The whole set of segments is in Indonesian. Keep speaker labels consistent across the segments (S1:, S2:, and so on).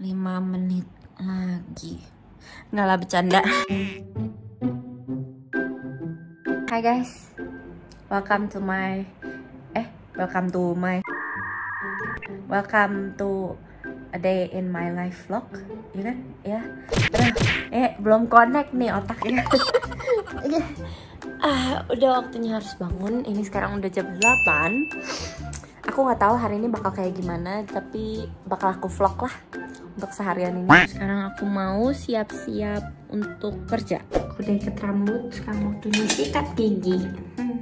S1: 5 menit lagi. Nggak lah bercanda. Hai guys. Welcome to my eh welcome to my welcome to a day in my life vlog. Ya kan? Ya. Eh belum connect nih otaknya. ah, udah waktunya harus bangun. Ini sekarang udah jam 8 aku nggak tahu hari ini bakal kayak gimana tapi bakal aku vlog lah untuk seharian ini sekarang aku mau siap-siap untuk kerja aku udah ikat rambut sekarang waktunya sikat gigi hmm.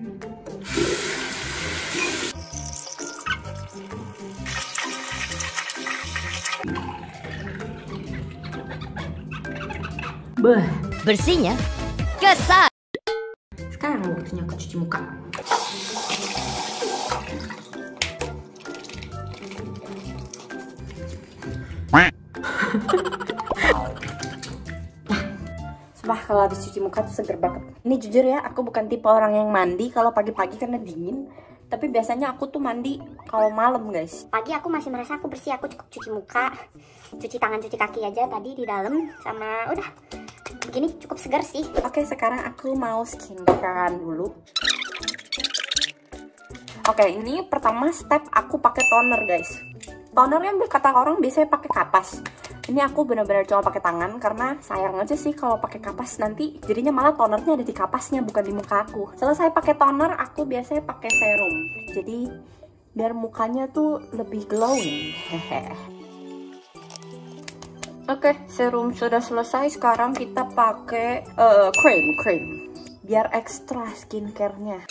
S1: Beh,
S2: Bersihnya kesan.
S1: sekarang waktunya aku cuci muka. Kalau habis cuci muka tuh seger banget. Ini jujur ya, aku bukan tipe orang yang mandi kalau pagi-pagi karena dingin. Tapi biasanya aku tuh mandi kalau malam guys.
S3: Pagi aku masih merasa aku bersih, aku cukup cuci muka, cuci tangan, cuci kaki aja tadi di dalam sama udah. Begini cukup segar sih.
S1: Oke, sekarang aku mau skincarean dulu. Oke, ini pertama step aku pakai toner, guys. Toner yang kata orang biasanya pakai kapas. Ini aku benar-benar cuma pakai tangan karena sayang aja sih kalau pakai kapas nanti jadinya malah tonernya ada di kapasnya bukan di muka aku. Selesai pakai toner, aku biasanya pakai serum. Jadi biar mukanya tuh lebih glowing. Oke, serum sudah selesai. Sekarang kita pakai eh, cream, cream. Biar ekstra skincare-nya.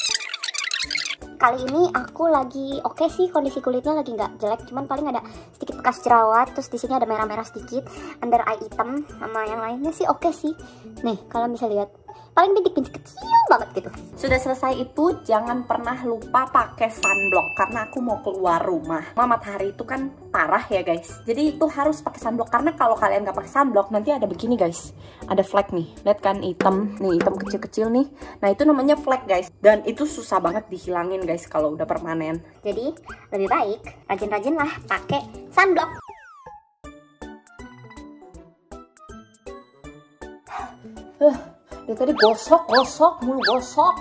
S3: Kali ini aku lagi oke sih kondisi kulitnya lagi nggak jelek, cuman paling ada sedikit bekas jerawat, terus di sini ada merah-merah sedikit, under eye hitam sama yang lainnya sih oke sih. Nih, kalian bisa lihat paling bintik-bintik kecil banget gitu.
S1: Sudah selesai itu, jangan pernah lupa pakai sunblock karena aku mau keluar rumah. Ma, matahari itu kan parah ya guys. Jadi itu harus pakai sunblock karena kalau kalian nggak pakai sunblock nanti ada begini guys. Ada flek nih. Lihat kan hitam, nih hitam kecil-kecil nih. Nah, itu namanya flek guys. Dan itu susah banget dihilangin guys kalau udah permanen.
S3: Jadi lebih baik rajin-rajin lah pakai sunblock.
S1: Eh, dia tadi gosok, gosok, mulu gosok.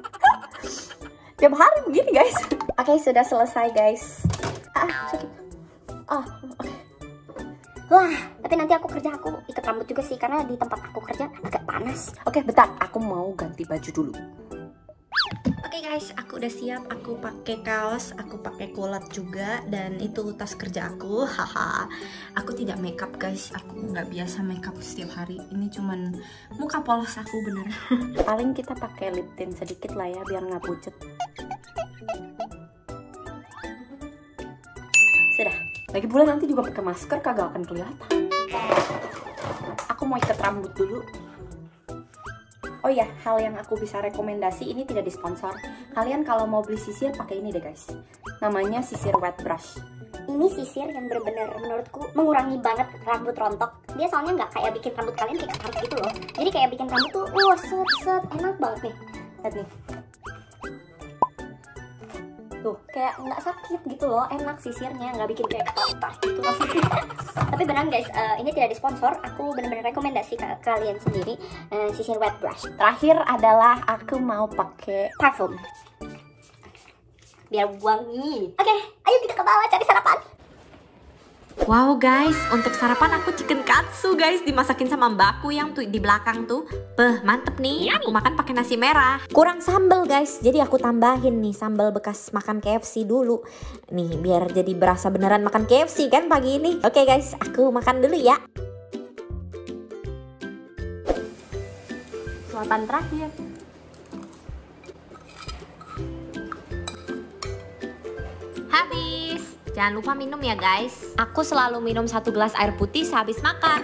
S1: Tiap hari begini guys. Oke, sudah selesai guys. Ah, sakit. Ah, oke.
S3: Wah, tapi nanti aku kerja aku ikat rambut juga sih karena di tempat aku kerja agak panas.
S1: Oke, bentar. Aku mau ganti baju dulu. Oke guys, aku udah siap. Aku pakai kaos, aku pakai kulot juga, dan itu tas kerja aku. Haha. Aku tidak makeup guys. Aku nggak biasa makeup setiap hari. Ini cuman muka polos aku bener. Paling kita pakai lip tint sedikit lah ya, biar nggak pucet. Sudah. Lagi pula nanti juga pakai masker kagak akan kelihatan. Aku mau ikat rambut dulu. Oh ya, hal yang aku bisa rekomendasi ini tidak disponsor. Kalian kalau mau beli sisir pakai ini deh guys. Namanya sisir wet brush.
S3: Ini sisir yang bener-bener menurutku mengurangi banget rambut rontok. Dia soalnya nggak kayak bikin rambut kalian kayak gitu loh. Jadi kayak bikin rambut tuh, wah set set enak banget nih. Lihat nih. Tuh, kayak nggak sakit gitu loh, enak sisirnya, nggak bikin kayak kekarat gitu. Tapi beneran guys, eh, ini tidak disponsor. Aku bener-bener rekomendasi ke kalian sendiri eh, sisir wet brush.
S1: Terakhir adalah aku mau pakai
S3: Parfum. Biar wangi. Oke, ayo kita ke bawah cari sarapan.
S2: Wow guys, untuk sarapan aku chicken katsu guys dimasakin sama mbakku yang tuh di belakang tuh. Beh, mantep nih. Aku makan pakai nasi merah.
S4: kurang sambal guys jadi aku tambahin nih sambal bekas makan KFC dulu nih biar jadi berasa beneran makan KFC kan pagi ini oke guys aku makan dulu ya
S1: suapan terakhir.
S2: Habis. Jangan lupa minum ya guys. Aku selalu minum satu gelas air putih sehabis makan.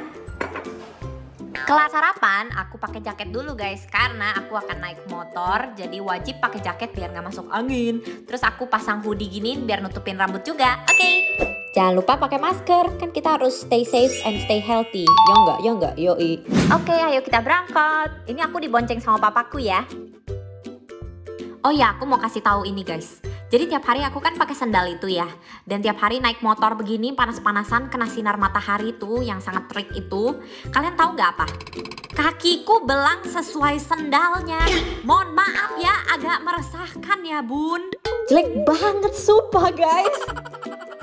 S2: Kelas sarapan, aku pakai jaket dulu guys karena aku akan naik motor, jadi wajib pakai jaket biar nggak masuk angin. Terus aku pasang hoodie gini biar nutupin rambut juga. Oke.
S4: jangan lupa pakai masker kan kita harus stay safe and stay healthy ya enggak ya enggak yoi
S2: Oke, ayo kita berangkat. Ini aku dibonceng sama papaku ya. Oh ya, aku mau kasih tahu ini guys. Jadi tiap hari aku kan pakai sandal itu ya. Dan tiap hari naik motor begini panas-panasan kena sinar matahari tuh yang sangat terik itu. Kalian tahu nggak apa? Kakiku belang sesuai sendalnya. Mohon maaf ya, agak meresahkan ya bun.
S4: Jelek banget sumpah guys.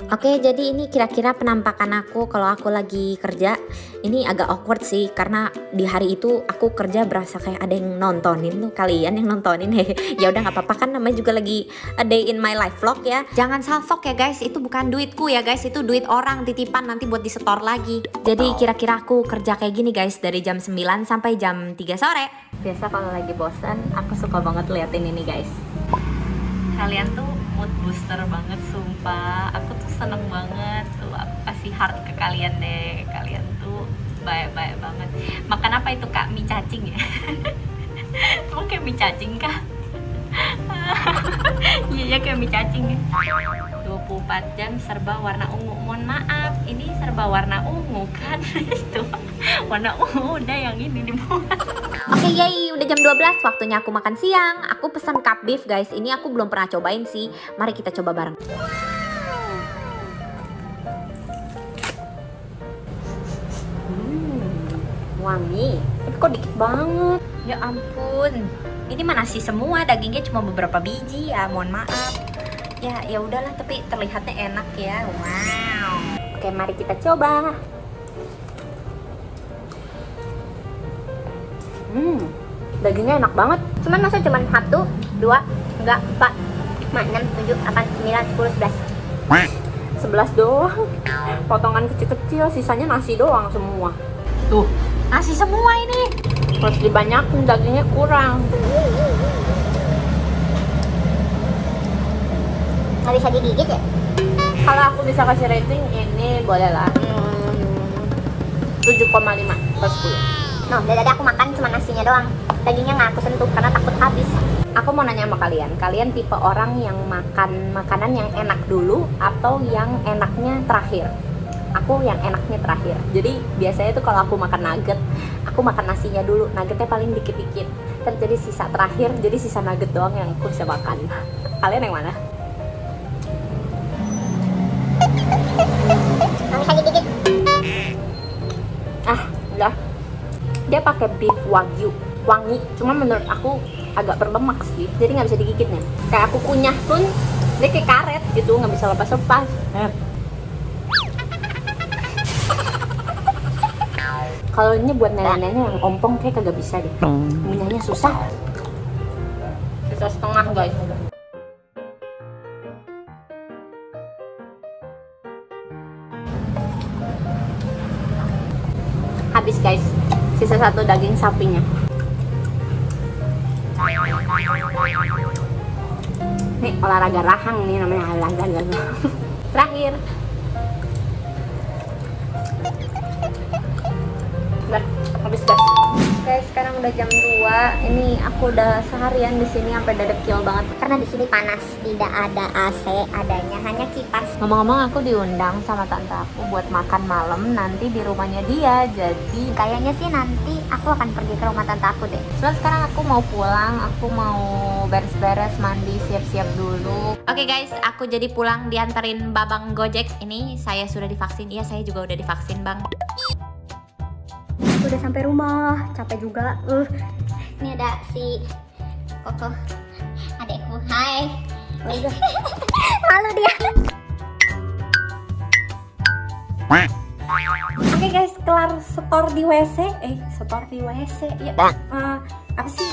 S4: Oke, jadi ini kira-kira penampakan aku kalau aku lagi kerja. Ini agak awkward sih karena di hari itu aku kerja berasa kayak ada yang nontonin tuh kalian yang nontonin. ya udah nggak apa-apa kan namanya juga lagi a day in my life vlog ya.
S2: Jangan salfok ya guys, itu bukan duitku ya guys, itu duit orang titipan nanti buat disetor lagi. Jadi kira-kira aku kerja kayak gini guys dari jam 9 sampai jam 3 sore.
S1: Biasa kalau lagi bosan, aku suka banget liatin ini guys.
S2: Kalian tuh mood booster banget sumpah. Seneng banget tuh aku kasih heart ke kalian deh. Kalian tuh baik-baik banget. Makan apa itu Kak? Mie cacing ya? Emang kayak mie cacing kah? Iya ya kayak mie cacing ya. 24 jam serba warna ungu. Mohon maaf, ini serba warna ungu kan? Itu warna ungu udah yang ini dibuat.
S4: Oke yay, udah jam 12 waktunya aku makan siang. Aku pesan cup beef guys. Ini aku belum pernah cobain sih. Mari kita coba bareng.
S1: Wangi, tapi kok dikit banget.
S2: Ya ampun, ini mana nasi semua, dagingnya cuma beberapa biji ya, mohon maaf. Ya, ya udahlah, tapi terlihatnya enak ya. Wow.
S1: Oke, mari kita coba. Hmm, dagingnya enak banget.
S3: Cuman masa cuman satu, dua, enggak, empat, lima, enam, tujuh, delapan, sembilan, sepuluh, sebelas.
S1: 11 doang. Potongan kecil-kecil, sisanya nasi doang semua.
S2: Tuh, nasi semua ini.
S1: Harus dibanyakin, dagingnya kurang.
S3: Nggak bisa digigit ya?
S1: Kalau aku bisa kasih rating, ini boleh lah.
S3: Hmm.
S1: 7,5 per 10.
S3: No, dari tadi aku makan cuma nasinya doang. Dagingnya nggak aku sentuh karena takut habis.
S1: Aku mau nanya sama kalian, kalian tipe orang yang makan makanan yang enak dulu atau yang enaknya terakhir? Aku yang enaknya terakhir. Jadi biasanya tuh kalau aku makan nugget, aku makan nasinya dulu, nuggetnya paling dikit-dikit. Terus jadi sisa terakhir, jadi sisa nugget doang yang aku bisa makan. Kalian yang mana?
S3: Digigit.
S1: Ah, udah. Dia pakai beef wagyu, wangi. Cuma menurut aku agak berlemak sih, jadi nggak bisa digigitnya. Kayak aku kunyah pun dia kayak karet gitu, nggak bisa lepas-lepas. Eh. Kalau ini buat nenek-nenek yang ompong kayak kagak bisa deh. Ngunyahnya susah. Susah setengah guys. Habis guys, sisa satu daging sapinya. Nih olahraga rahang nih namanya olahraga rahang. Terakhir. Udah jam 2. Ini aku udah seharian di sini sampai dadekil banget.
S3: Karena di sini panas, tidak ada AC, adanya hanya kipas.
S1: Ngomong-ngomong aku diundang sama tante aku buat makan malam nanti di rumahnya dia. Jadi
S3: Kayaknya sih nanti aku akan pergi ke rumah tante aku deh.
S1: Cuman sekarang aku mau pulang, aku mau beres-beres, mandi, siap-siap dulu.
S2: Oke guys, aku jadi pulang diantarin babang Gojek. Ini saya sudah divaksin. Iya, saya juga udah divaksin, Bang.
S3: Udah sampai rumah, capek juga. Uh, ini ada si Koko, adekku. Hai. Udah. Malu dia.
S1: Oke guys, kelar setor di WC. Eh, setor di WC. Ya, eh, apa sih?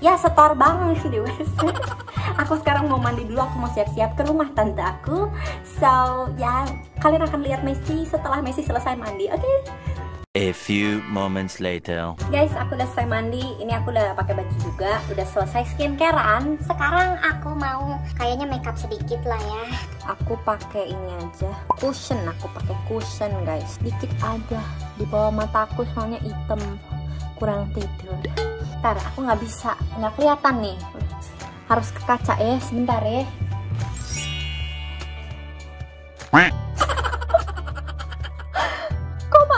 S1: Ya, setor banget di WC. aku sekarang mau mandi dulu, aku mau siap-siap ke rumah tante aku. So, ya, kalian akan lihat Messi setelah Messi selesai mandi. Oke?
S5: A few moments later.
S1: Guys, aku udah selesai mandi. Ini aku udah pakai baju juga, udah selesai skincarean.
S3: Sekarang aku mau kayaknya makeup sedikit lah ya.
S1: Aku pakai ini aja, cushion. Aku pakai cushion, guys. Dikit aja di bawah mataku soalnya hitam, kurang tidur. Ntar aku nggak bisa, nggak kelihatan nih. Harus ke kaca ya, sebentar ya.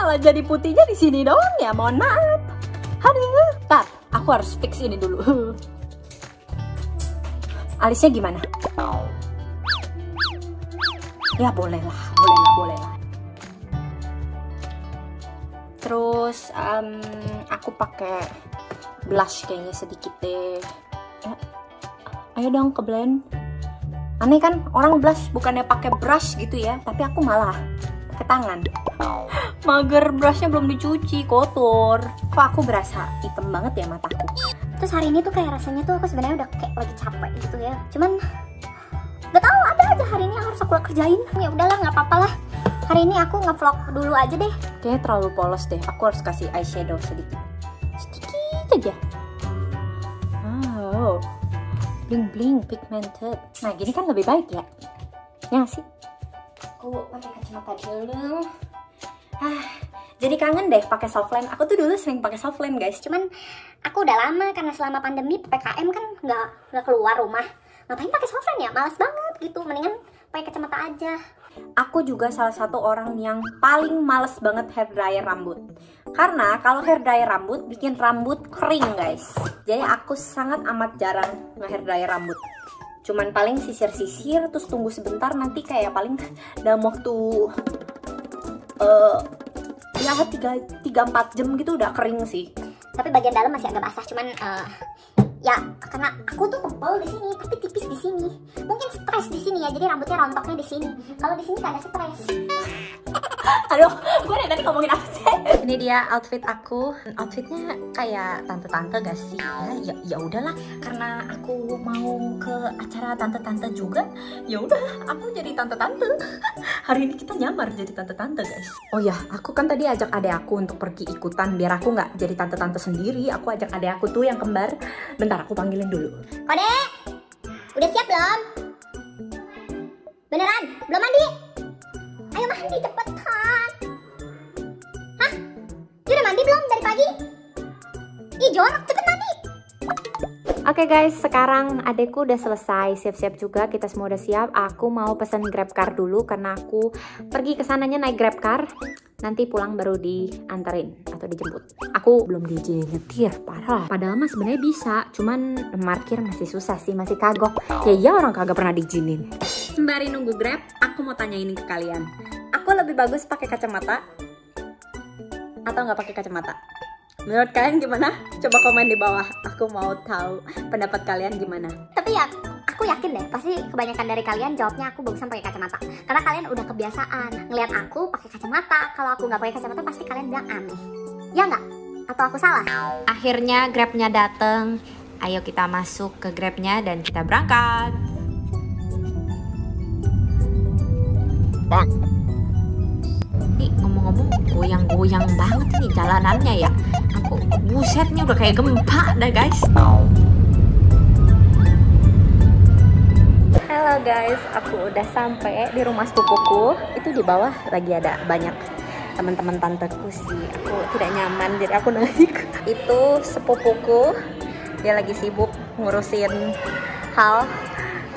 S1: Malah jadi putihnya di sini doang ya? Mohon maaf. Aduh, tar, aku harus fix ini dulu. Alisnya gimana? ya boleh lah boleh lah boleh lah terus em, aku pakai blush kayaknya sedikit deh Eh, ayo dong ke blend aneh kan orang blush bukannya pakai brush gitu ya tapi aku malah pakai tangan mager brushnya belum dicuci kotor. Kok aku berasa hitam banget ya mataku?
S3: Terus hari ini tuh kayak rasanya tuh aku sebenarnya udah kayak lagi capek gitu ya. Cuman gak tahu ada aja hari ini yang harus aku kerjain. Ya udahlah nggak apa-apa lah. Hari ini aku ngevlog dulu aja deh.
S1: Kayaknya terlalu polos deh. Aku harus kasih eyeshadow sedikit. Sedikit aja. Oh bling bling pigmented. Nah gini kan lebih baik ya. Ya nggak sih? Aku pakai kacamata dulu ah jadi kangen deh pakai softline aku tuh dulu sering pakai softline guys.
S3: Cuman aku udah lama karena selama pandemi ppkm kan nggak nggak keluar rumah. Ngapain pakai softline ya? Malas banget gitu. Mendingan pakai kacamata aja.
S1: Aku juga salah satu orang yang paling males banget hair dryer rambut. Karena kalau hair dryer rambut bikin rambut kering guys. Jadi aku sangat amat jarang nge-hair dryer rambut. Cuman paling sisir-sisir terus tunggu sebentar nanti kayak paling dalam waktu eh ya tiga tiga empat jam gitu udah kering sih.
S3: Tapi bagian dalam masih agak basah cuman eh, ya karena aku tuh tebel di sini tapi tipis di sini mungkin stres di sini ya jadi rambutnya rontoknya di sini kalau di sini gak ada stres
S1: aduh gue dari tadi ngomongin apa sih
S4: Ini dia outfit aku. Outfitnya kayak tante-tante gak sih? Ya, ya, ya udahlah. Karena aku mau ke acara tante-tante juga. Ya udah, aku jadi tante-tante. Hari ini kita nyamar jadi tante-tante guys.
S1: Oh ya, aku kan tadi ajak adek aku untuk pergi ikutan biar aku nggak jadi tante-tante sendiri. Aku ajak adek aku tuh yang kembar. Bentar, aku panggilin dulu.
S3: kode udah siap belum? Beneran belum mandi? Ayo mandi cepetan. Hah? Dia udah mandi belum dari pagi? Ih jorok cepet mandi
S4: Oke guys, sekarang adekku udah selesai siap-siap juga. Kita semua udah siap. Aku mau pesen grab car dulu karena aku pergi ke sananya naik grab car. Nanti pulang baru dianterin atau dijemput. Aku belum diizinin nyetir, parah. Padahal mah sebenarnya bisa, cuman parkir masih susah sih, masih kagok. Ya iya orang kagak pernah diizinin. Sembari nunggu grab, aku mau tanya ini ke kalian. Aku lebih bagus pakai kacamata atau nggak pakai kacamata? Menurut kalian gimana? Coba komen di bawah. Aku mau tahu pendapat kalian gimana.
S3: tapi ya aku yakin deh pasti kebanyakan dari kalian jawabnya aku bagusan pakai kacamata karena kalian udah kebiasaan ngelihat aku pakai kacamata kalau aku nggak pakai kacamata pasti kalian bilang aneh ya nggak atau aku salah
S2: Akhirnya grabnya dateng. Ayo kita masuk ke grabnya dan kita berangkat. Nih ngomong-ngomong goyang-goyang banget nih jalanannya ya. Aku busetnya udah kayak gempa dah guys.
S1: Halo guys, aku udah sampai di rumah sepupuku. Itu di bawah lagi ada banyak teman-teman tanteku sih. Aku tidak nyaman jadi aku naik. Itu sepupuku. Dia lagi sibuk ngurusin hal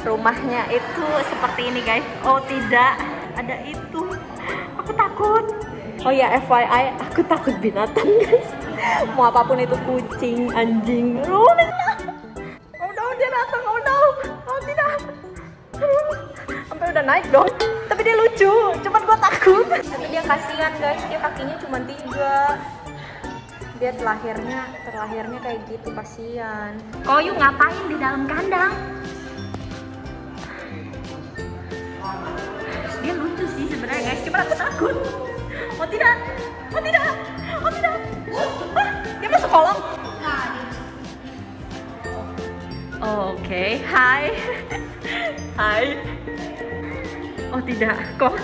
S1: rumahnya itu seperti ini guys. Oh tidak, ada itu. Aku takut. Oh ya FYI, aku takut binatang guys. Mau apa pun itu kucing, anjing. Oh, no, dia datang. Oh no. Oh tidak. Sampai udah naik dong. Tapi dia lucu. Cuman gue takut. Tapi dia kasihan guys. Dia kakinya cuma tiga. Dia terlahirnya, terlahirnya kayak gitu kasihan. Koyu ngapain di dalam kandang? Dia lucu sih sebenarnya guys. Cuma aku takut. Oh tidak. Oh tidak. Oh tidak. Ah, dia masuk kolong. Oke, hai. Hai. Oh tidak, kok.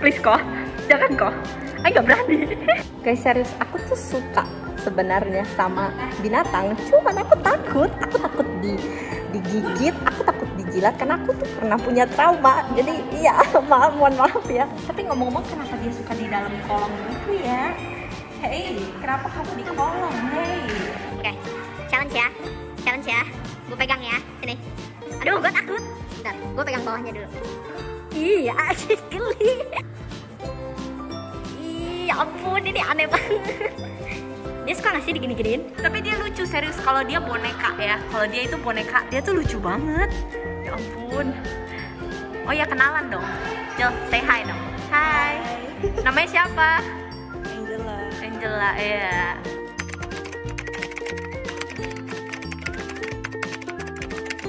S1: Please kok. Jangan kok. Aku nggak berani. Guys, serius aku tuh suka sebenarnya sama binatang. Cuman aku takut. Aku takut di digigit, aku takut dijilat karena aku tuh pernah punya trauma. Jadi iya, maaf, mohon maaf ya. Tapi ngomong-ngomong kenapa dia suka di dalam kolong gitu ya? Hey, kenapa kamu di kolong? Hey.
S3: Oke, challenge ya. Challenge ya. Gue pegang ya. Sini. Aduh, gue takut. Bentar, gue pegang bawahnya dulu. Iya, geli. Ih, ampun, ini aneh banget. Dia suka nggak sih digini-giniin?
S1: Tapi dia lucu serius kalau dia boneka ya. Kalau dia itu boneka, dia tuh lucu banget. Ya ampun.
S2: Oh ya kenalan dong. Jel, say hi dong. Hai. Namanya siapa?
S6: Angela.
S2: Angela, iya.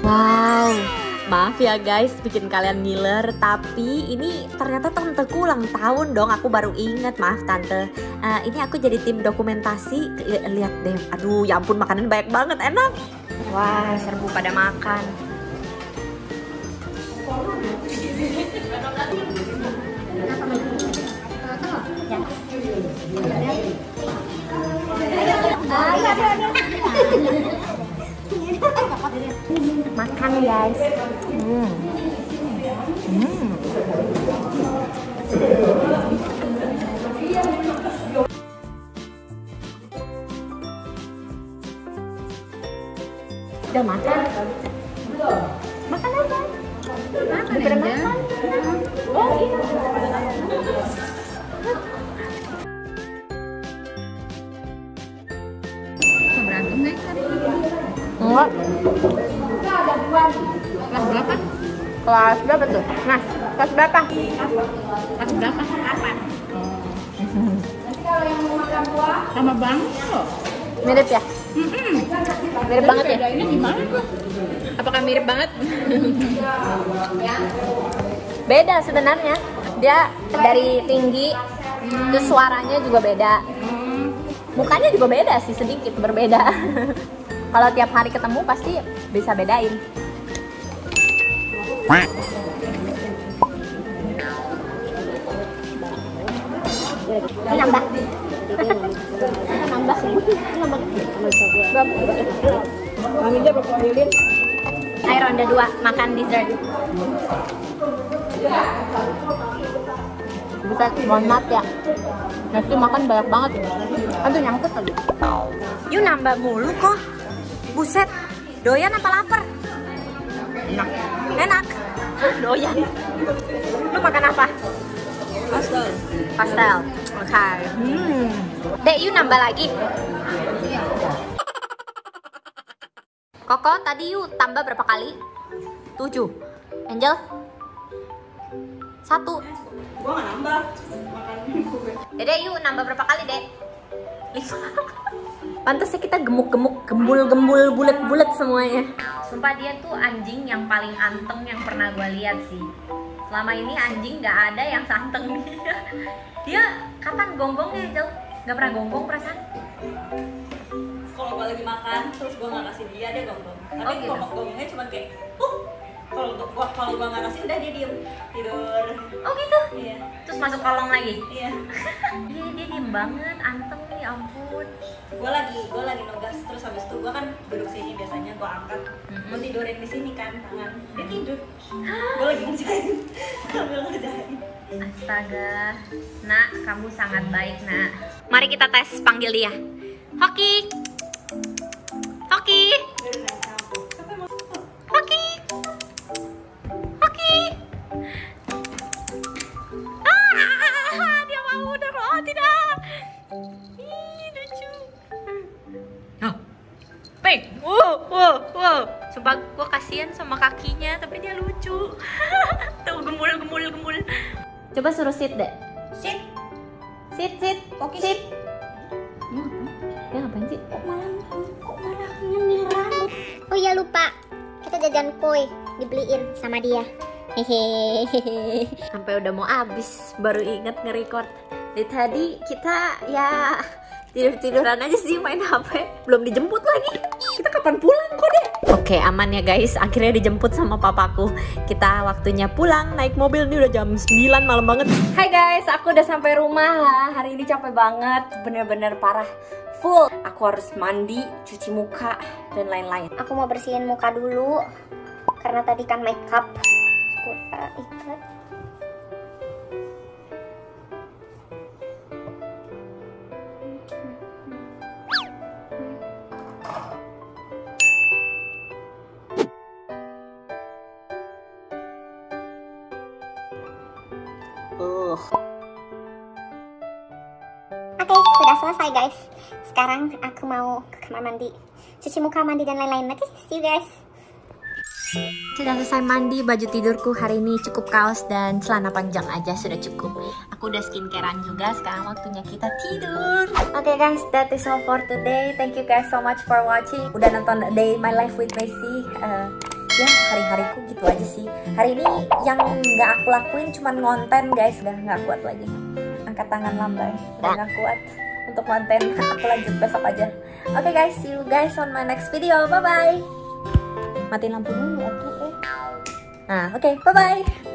S4: Wow, maaf ya guys bikin kalian ngiler Tapi ini ternyata tanteku ulang tahun dong Aku baru inget, maaf tante Eh, Ini aku jadi tim dokumentasi Li- Lihat deh, aduh ya ampun makanan banyak banget, enak
S2: Wah, serbu pada makan.
S3: Makan
S1: Enggak.
S6: Kelas berapa?
S1: Kelas berapa tuh? Mas, kelas berapa?
S6: Kelas berapa? Kapan? Sama bang loh.
S1: Mirip ya? Mirip banget ya?
S6: Bedainnya gimana tuh?
S1: Apakah mirip banget? beda sebenarnya. Dia dari tinggi, terus suaranya juga beda. Mukanya juga beda sih, sedikit berbeda. Kalau tiap hari ketemu pasti bisa bedain.
S3: Ini nambah. Nambah sih. Nambah.
S1: Berapa lilin?
S3: Ayo ronde 2 makan dessert.
S1: Bisa, mohon maaf ya. Nasi makan banyak banget. Aduh nyangkut lagi.
S2: Yuk nambah mulu kok. Buset, doyan apa lapar?
S1: Enak.
S2: Enak. Doyan. Lu makan apa?
S6: Pastel.
S2: Pastel. Oke. Hmm. Dek, yuk nambah lagi. Koko, tadi yuk tambah berapa kali? Tujuh. Angel? Satu.
S6: Gua nggak nambah.
S2: Dede, yuk nambah berapa kali, Dek? Lima. Pantasnya kita gemuk-gemuk, gembul-gembul, bulat-bulat semuanya. Sumpah dia tuh anjing yang paling anteng yang pernah gue lihat sih. Selama ini anjing nggak ada yang santeng dia. Dia kapan gonggongnya, Jel? Nggak pernah gonggong perasaan?
S6: Kalau gua lagi makan, terus gua nggak kasih dia, dia gonggong. Tapi
S2: Oh, gitu.
S6: gonggongnya cuma kayak, uh. Kalau gua kalau gua nggak kasih, udah dia diem tidur.
S2: Oh gitu?
S6: Iya.
S2: Terus masuk kolong lagi?
S6: Iya.
S2: Iya, dia diem banget, anteng nih, ampun.
S6: Gua lagi, gua lagi nugas terus habis itu gua kan duduk sini biasanya gua angkat.
S2: Mhm.
S6: Gua tidurin di sini kan tangan. Dia tidur. Gua lagi ngerjain. Sambil ngerjain.
S2: Astaga, nak, kamu sangat baik, nak. Mari kita tes, panggil dia. Hoki, wow. Sumpah gue kasihan sama kakinya, tapi dia lucu. Tuh gembul, gembul, gembul. Coba suruh sit deh. Sit. Sit, sit. Oke, sit. Dia ngapain sih?
S3: Kok malah kok malah nyemil rambut? Oh iya lupa. Kita jajan kue dibeliin sama dia. Hehehe.
S4: Sampai udah mau habis baru inget nge-record Dari tadi kita ya tidur-tiduran aja sih main HP Belum dijemput lagi Kita kapan pulang kok deh Oke aman ya guys Akhirnya dijemput sama papaku Kita waktunya pulang naik mobil Ini udah jam 9 malam banget
S1: Hai guys, aku udah sampai rumah lah. Hari ini capek banget, bener-bener parah. Full. Aku harus mandi, cuci muka, dan lain-lain.
S3: Aku mau bersihin muka dulu karena tadi kan makeup. Aku uh, ikat. Selesai guys. Sekarang aku mau ke kamar mandi, cuci muka, mandi dan lain-lain. Oke, see you guys.
S2: Sudah selesai mandi, baju tidurku hari ini cukup kaos dan celana panjang aja sudah cukup. Aku udah skincarean juga, sekarang waktunya kita tidur. Oke okay guys, that is all for today. Thank you guys so much for watching. Udah nonton Day My Life with Messi. Uh, ya hari-hariku gitu aja sih. Hari ini yang nggak aku lakuin cuman ngonten guys, udah nggak kuat lagi. Angkat tangan lambai, udah nggak kuat untuk konten. Aku lanjut besok aja. Oke okay guys, see you guys on my next video. Bye bye. Matiin lampu dulu, atuh eh. Nah, oke, okay, bye bye.